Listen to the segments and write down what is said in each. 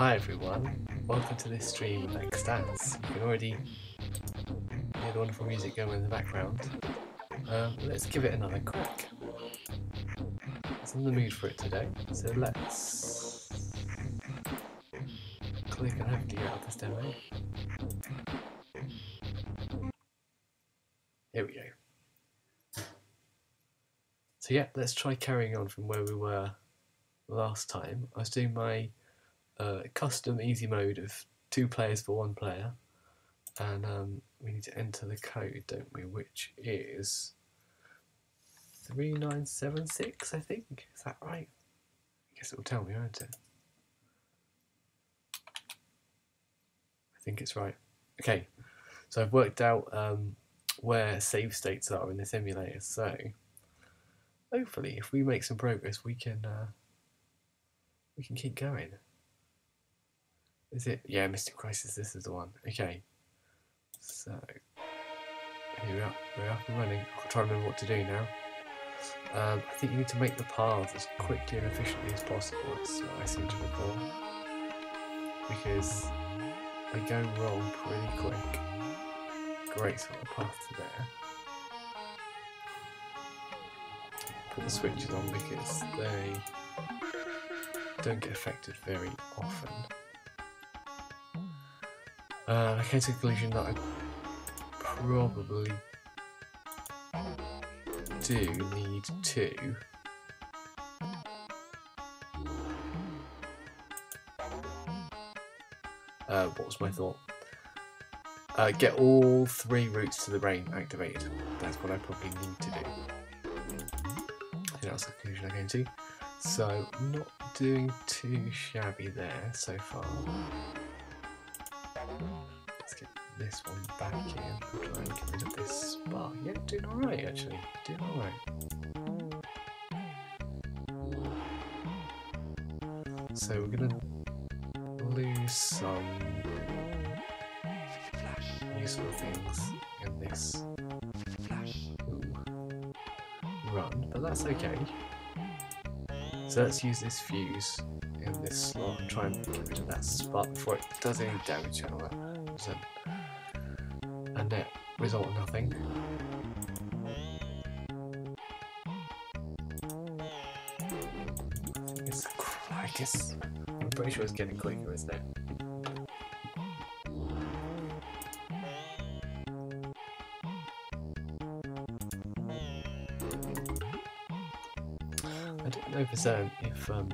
Hi everyone, welcome to this stream of Extase. You can already hear the wonderful music going in the background. Um, let's give it another crack. It's in the mood for it today, so let's click and hopefully get out of this demo. Here we go. So yeah, let's try carrying on from where we were last time. I was doing my custom easy mode of two players for one player, and um, we need to enter the code, don't we? Which is 3976, I think. Is that right? I guess it will tell me, won't it? I think it's right. Okay, so I've worked out um, where save states are in this emulator, so hopefully if we make some progress we can uh, we can keep going. Is it? Yeah, Mystic Crisis, this is the one. Okay. So, here we are. We're up and running. I'll try and remember what to do now. Um, I think you need to make the path as quickly and efficiently as possible, that's what I seem to recall. Because they go wrong pretty quick. Great sort of path to there. Put the switches on because they don't get affected very often. Uh, I came to the conclusion that I probably do need to uh, what was my thought? Uh, get all three routes to the brain activated. That's what I probably need to do. I that's the conclusion I came to. So, not doing too shabby there so far. This one back in. Try and get rid of this spark. Yeah, doing alright actually. Doing alright. So we're gonna lose some useful things in this Ooh. run, but that's okay. So let's use this fuse in this slot try and get rid of that spot before it does any damage that. So, a net result of nothing. It's, I guess, I'm pretty sure it's getting quicker, isn't it? I don't know for certain if um,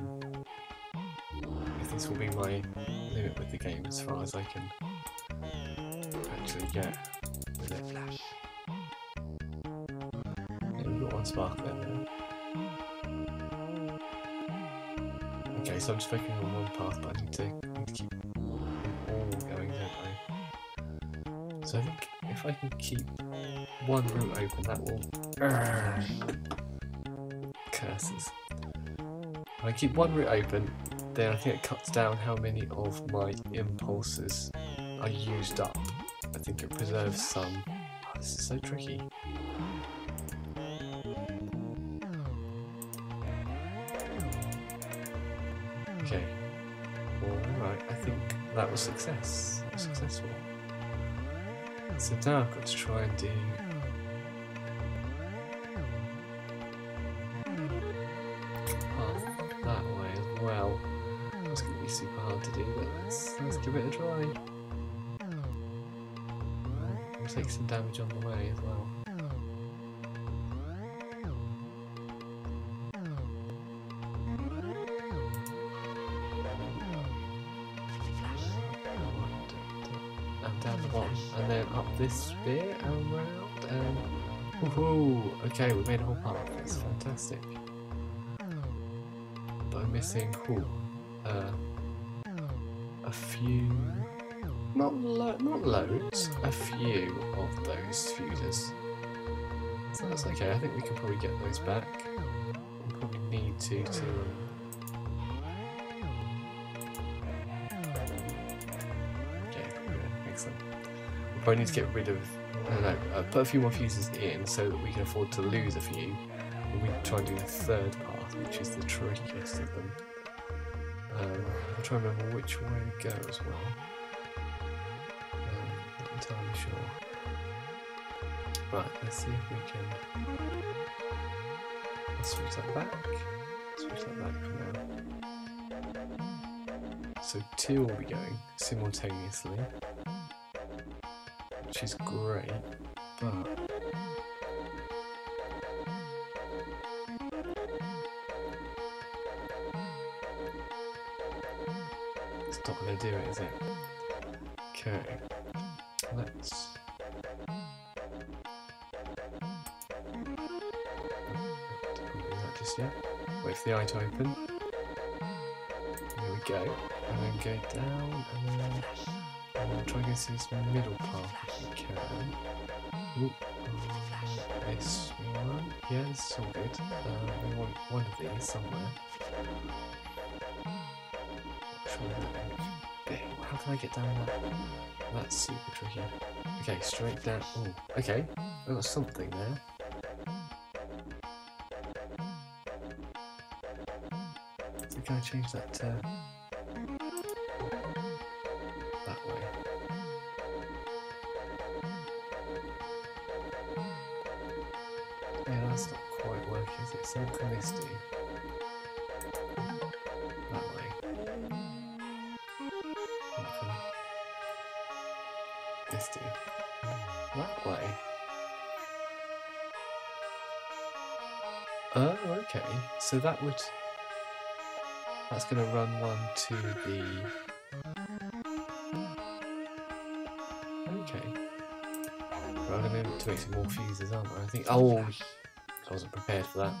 if this will be my limit with the game as far as I can actually get Yeah, we've got one spark there. Okay, so I'm just focusing on one path, but I need to, need to keep all going, don't I? So I think if I can keep one route open, that will... Curses. If I keep one route open, then I think it cuts down how many of my impulses are used up. I think it preserves some. Oh, this is so tricky. Okay. Alright, I think that was success. Successful. So now I've got to try and do Some damage on the way as well. And down and then up this bit and round, and woohoo! Okay, we made a whole path. That's fantastic. But I'm missing uh, a few, not lo- not loads, a few of those fuses. So that's okay. I think we can probably get those back. We probably need to to. Okay, good, excellent. We probably need to get rid of. I don't know. Uh, put a few more fuses in so that we can afford to lose a few. We try and do the third path, which is the trickiest of them. Um, I'm trying to remember which way to go as well. Entirely sure. Right, let's see if we can let's switch that back. Switch that back for now. So two will be going simultaneously, which is great, but it's not going to do it, is it? Okay, the eye to open. There we go. And then go down and then then try and get this middle path if we can. Oop. uh, This one. Yeah, this is all good. Uh, we want one of these somewhere. How can I get down that? That's super tricky. Okay, straight down. Oh, okay. I got something there. Can I change that to that way? Yeah, that's not quite working, is it? Can this do? That way. This do? That way. Oh, okay. So that would. That's going to run one to the. Okay. I'm going to to make some more fuses, aren't I? I think. Oh, I wasn't prepared for that.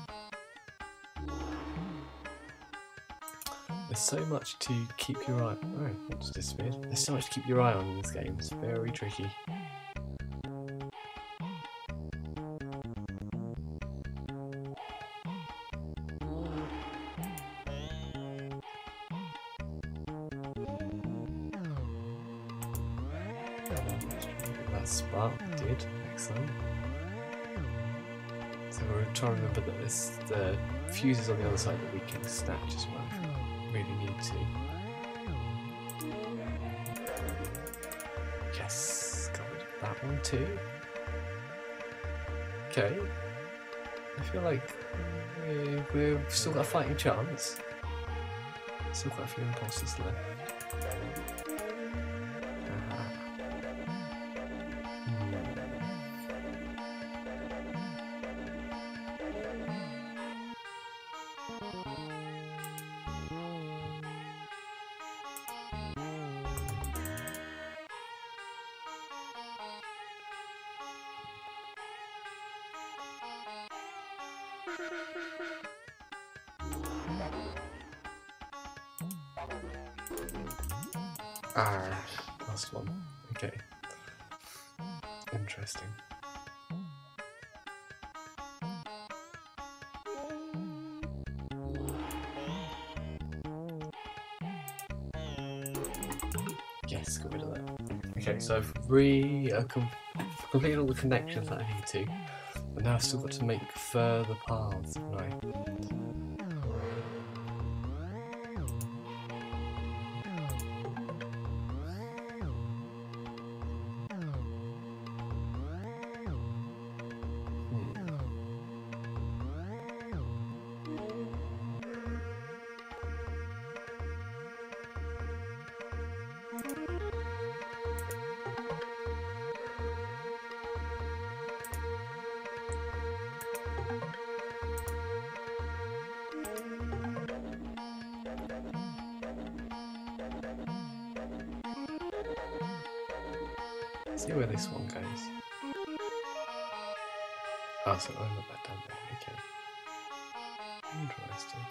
There's so much to keep your eye. Oh, just disappeared? There's so much to keep your eye on in this game. It's very tricky. The fuses on the other side that we can snatch as well really need to. Yes, got rid of that one too. Okay. I feel like we- we've still got a fighting chance. Still got a few imposters left. Yes, got rid of that. Okay, so I've re uh, com- completed all the connections that I need to, but now I've still got to make further paths, haven't See where this one goes. Oh, ah, so I'm not that down there. Okay. Interesting.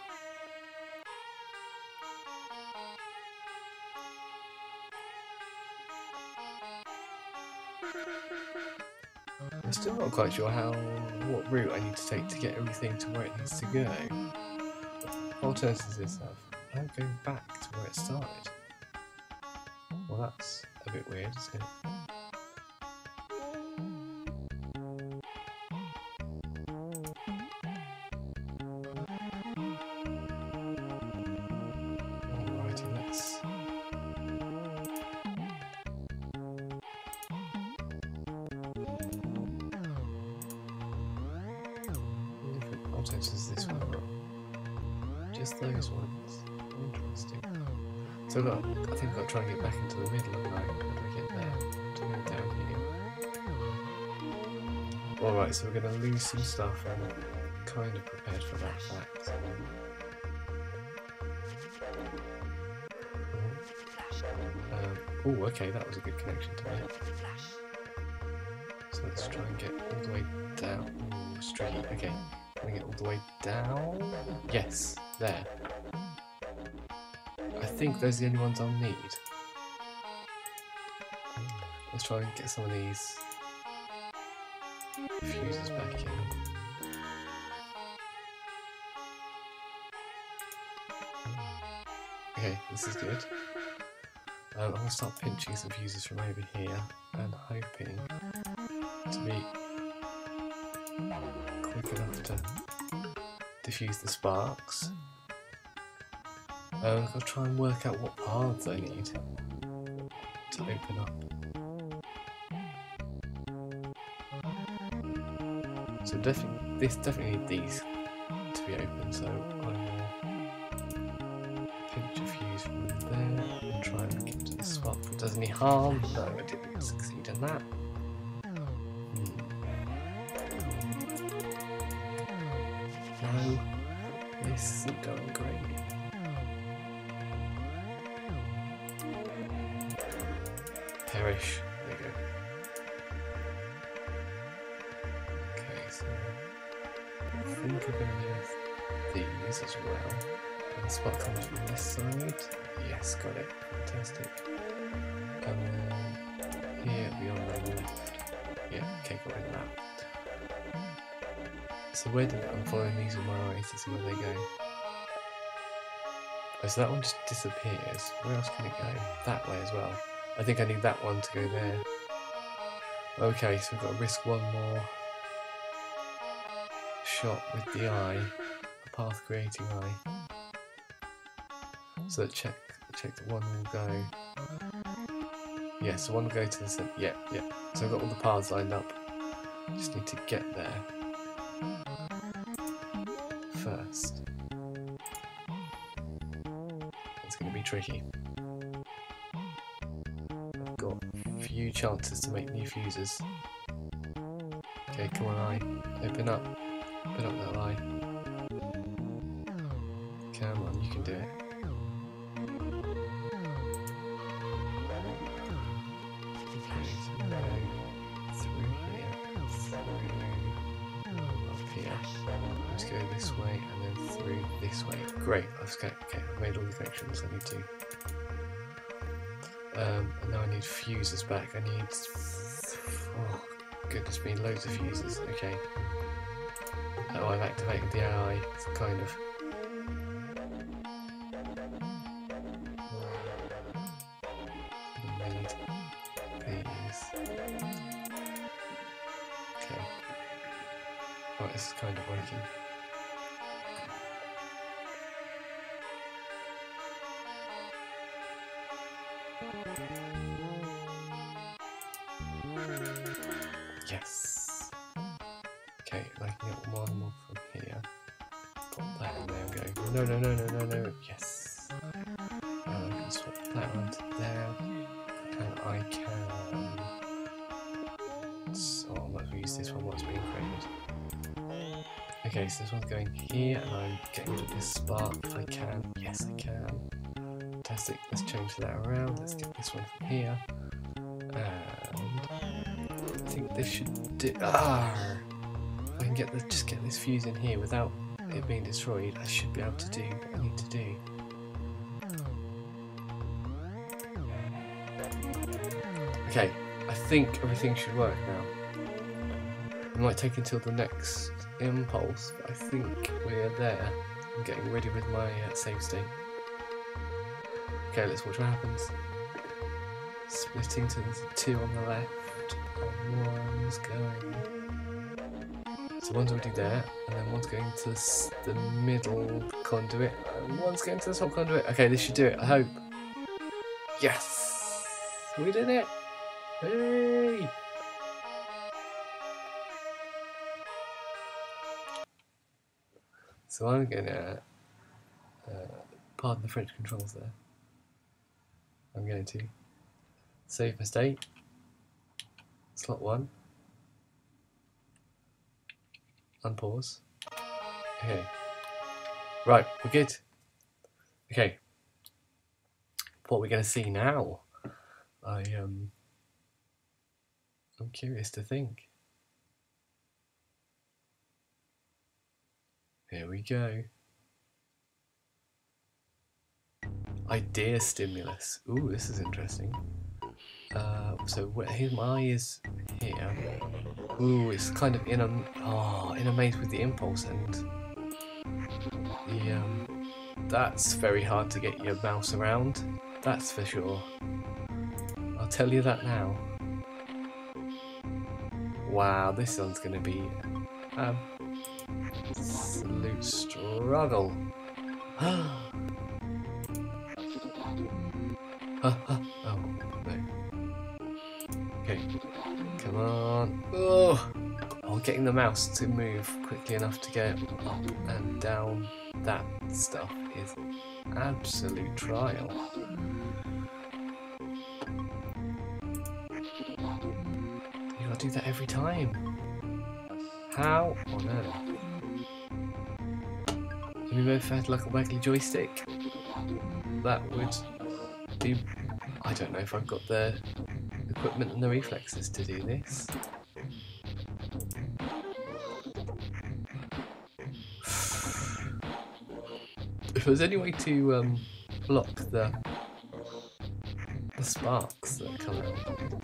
I'm still not quite sure how what route I need to take to get everything to where it needs to go. Alternatives is have? I'm going back to where it started. Well, that's a bit weird, isn't it? Sensors this one wrong. Just those ones. Interesting. So got, I think to try and get back into the middle of. I get there? To go down here. Alright, so we're going to lose some stuff and I'm kind of prepared for that fact. Um, oh, okay, that was a good connection to me. So let's try and get all the way down. Tricky. Okay, can I get all the way down? Yes, there. I think those are the only ones I'll need. Let's try and get some of these fuses back in. Okay, this is good. Um, I'm going to start pinching some fuses from over here and hoping to be quick enough to diffuse the sparks. Um, I'll try and work out what paths I need to open up. So definitely, this definitely need these to be open. So I will pinch a fuse from there and try and get to the spot that does any harm. No, I didn't succeed in that. There you go. Okay, so I think I'm going to use these as well. And spot comes from this side. Yes, got it. Fantastic. And then here we are on the. Yeah, okay, got rid of that. So where did I'm following these with my eyes to see where they go. Oh, so that one just disappears. Where else can it go? That way as well. I think I need that one to go there. Okay, so we've got to risk one more shot with the eye, the path creating eye. So check check that one will go. Yeah, so one will go to the center. Yeah, yeah. So I've got all the paths lined up. Just need to get there first. It's going to be tricky. Few chances to make new fuses. Okay, come on, eye. Open up. Open up that eye. Come on, you can do it. Let's go this way and then through this way. Great, I've got, okay, I've made all the connections I need to. Um, and now I need fuses back. I need, oh goodness me, loads of fuses. Okay. Oh, I've activated the AI. Kind of. Yes. Okay, I can get one more from here. Put that in there and go. No, no, no, no, no, no. Yes. Now I can swap that one to there. And I can. So I might as well use this one once being created. Okay, so this one's going here, and I'm getting rid of this spark if I can. Yes, I can. Fantastic. Let's change that around. Let's get this one from here. And I think this should do. Ah! I can get the, just get this fuse in here without it being destroyed, I should be able to do what I need to do. Okay, I think everything should work now. It might take until the next impulse, but I think we're there. I'm getting ready with my uh, save state. Okay, let's watch what happens. Splitting to the two on the left, and one's going. So one's already there, and then one's going to the middle conduit, and one's going to the top conduit. Okay, this should do it, I hope. Yes! We did it! Hey! so I'm gonna uh, pardon the French controls there. I'm going to save my state, slot one, unpause. Okay, right, we're good. Okay, what we're going to see now, I um, I'm curious to think. Here we go. Idea stimulus. Ooh, this is interesting. Uh, so here my eye is here. Ooh, it's kind of in a oh, in a maze with the impulse and the um, that's very hard to get your mouse around. That's for sure. I'll tell you that now. Wow, this one's going to be an absolute struggle. oh. Okay, come on. Oh, oh, getting the mouse to move quickly enough to get up and down that stuff is absolute trial. You gotta do that every time. How on earth? Have we both had like a waggly joystick? That would be... I don't know if I've got the equipment and the reflexes to do this. if there's any way to um, block the the sparks that come out,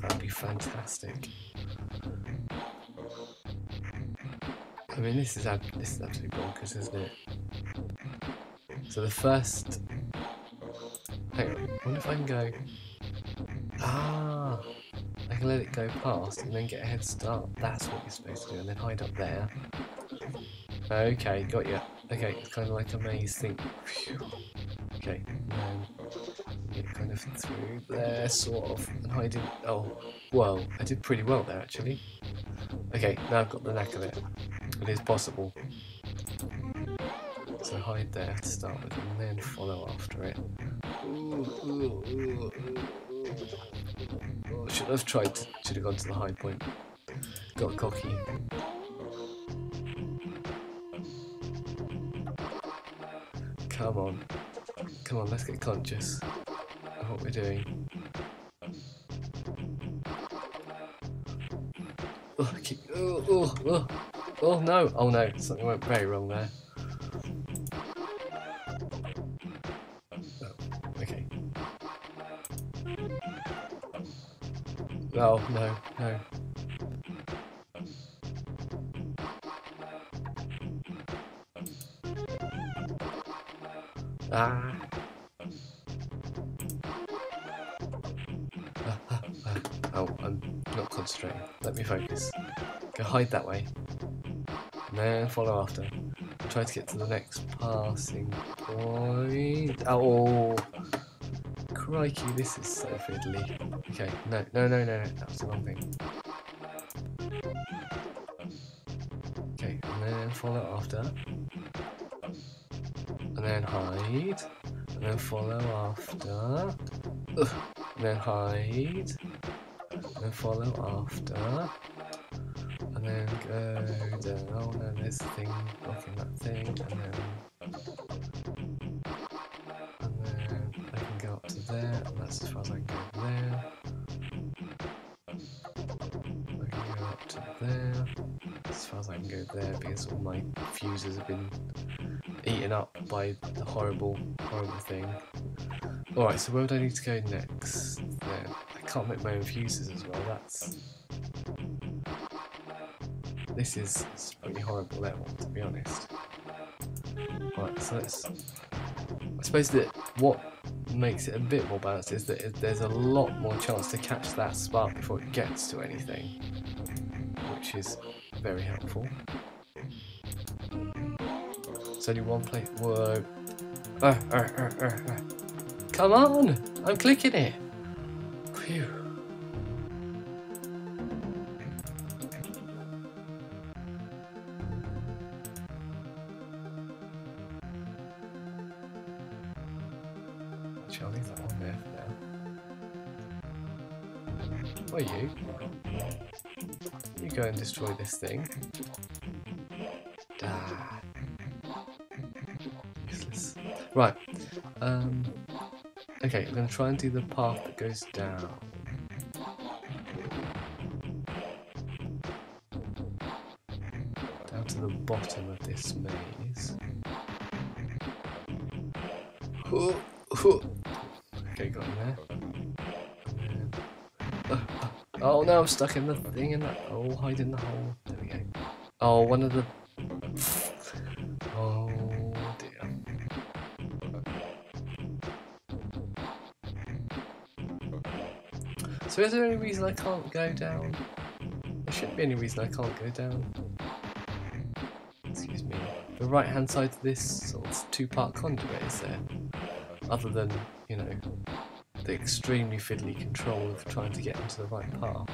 that'd be fantastic. I mean, this is this is absolutely bonkers, isn't it? So the first wonder if I can go... Ah! I can let it go past and then get a head start. That's what you're supposed to do, and then hide up there. Okay, got you. Okay, it's kind of like a maze thing. Okay, then get kind of through there, sort of, and hide in... Oh, whoa, I did pretty well there, actually. Okay, now I've got the knack of it. It is possible. So hide there to start with, and then follow after it. Oh, should have tried. Should have gone to the high point. Got cocky. Come on. Come on, let's get conscious of what we're doing. Oh, keep, oh, oh, oh, oh no, oh no, something went very wrong there. Oh, no, no. Ah. Oh, I'm not concentrating. Let me focus. Go hide that way. Then follow after. Try to get to the next passing point. Oh, crikey, this is so fiddly. Okay, no, no, no, no, no, that was the wrong thing. Okay, and then follow after. And then hide. And then follow after. Ugh. And then hide. And then follow after. And then go down. and a thing blocking that thing. And then. As far as I can go there. I can go up to there As far as I can go there because all my fuses have been eaten up by the horrible, horrible thing. Alright, so where would I need to go next? There. I can't make my own fuses as well, that's... This is pretty horrible level, to be honest. Right, so let's... I suppose that what makes it a bit more balanced is that there's a lot more chance to catch that spark before it gets to anything, which is very helpful. It's only one place. Whoa. Uh, uh, uh, Come on! I'm clicking it! Phew. And destroy this thing. Ah. Right. Um, okay, I'm going to try and do the path that goes down. Down to the bottom of this maze. Okay, got in there. Oh no, I'm stuck in the thing in that. Oh, hide in the hole. There we go. Oh, one of the. Oh dear. So is there any reason I can't go down? There shouldn't be any reason I can't go down. Excuse me. The right hand side of this sort of two-part conduit is there? Other than, you know, the extremely fiddly control of trying to get into the right path.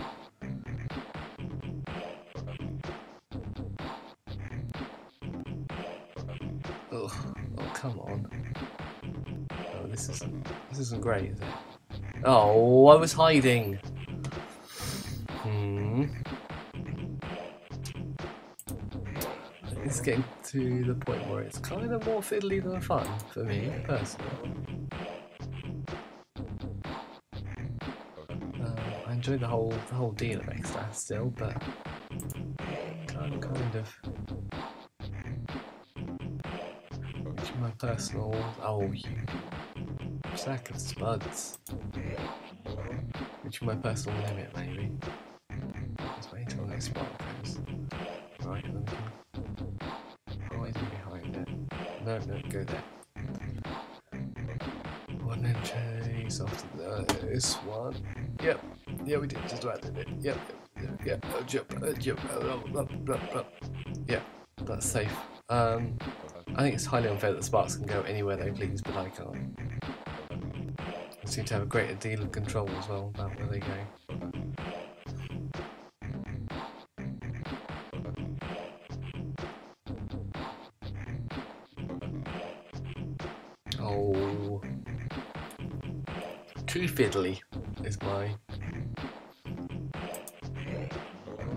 Ugh. Oh, come on. Oh, this isn't, this isn't great, is it? Oh, I was hiding. Hmm. It's getting to the point where it's kind of more fiddly than fun for me, personally. Enjoy the whole the whole deal of Extase still, but kind kind of reaching my personal. Oh, you sack of spuds. Reaching my personal limit, maybe. Let's wait the next spot goes. Right, then can hide behind it. No, no, go there. One then chase after uh, this one. Yep, yeah, we did just about did it. Yep, yep, uh, jump, uh, jump, uh, Yep, that's safe. Um, I think it's highly unfair that Sparks can go anywhere they please, but I can't. Seem to have a greater deal of control as well about where they go.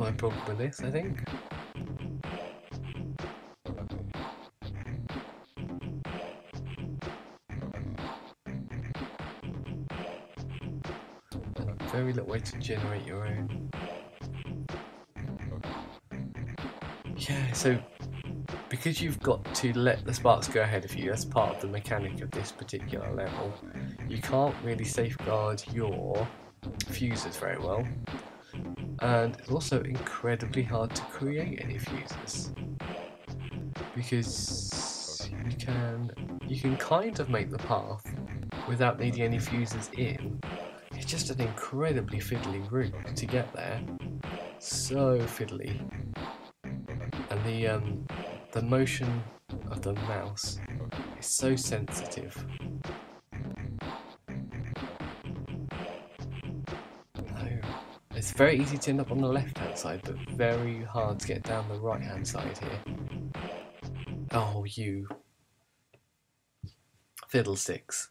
My problem with this. I think. Very little way to generate your own. Yeah, so because you've got to let the sparks go ahead of you, that's part of the mechanic of this particular level, you can't really safeguard your fuses very well. And it's also incredibly hard to create any fuses. Because you can you can kind of make the path without needing any fuses in. It's just an incredibly fiddly route to get there. So fiddly. And the um the motion of the mouse is so sensitive. It's very easy to end up on the left hand side, but very hard to get down the right hand side here. Oh, you. Fiddlesticks.